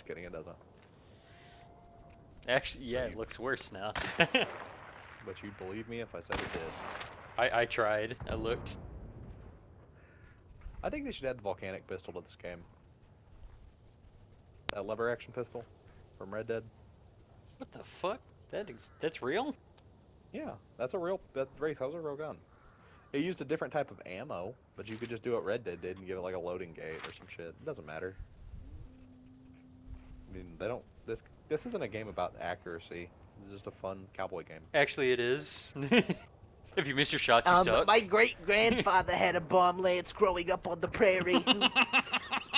just kidding. It doesn't. Actually, yeah, you- it looks worse now. But you'd believe me if I said it did. I I tried. I looked. I think they should add the volcanic pistol to this game. That lever action pistol from Red Dead. What the fuck? That ex- that's real? Yeah, that's a real that race. That was a real gun. It used a different type of ammo, but you could just do what Red Dead did and give it like a loading gate or some shit. It doesn't matter. I mean, they don't. This this isn't a game about accuracy. It's just a fun cowboy game. Actually, it is. if you miss your shots, you Um, suck. my great grandfather had a bomb lance growing up on the prairie.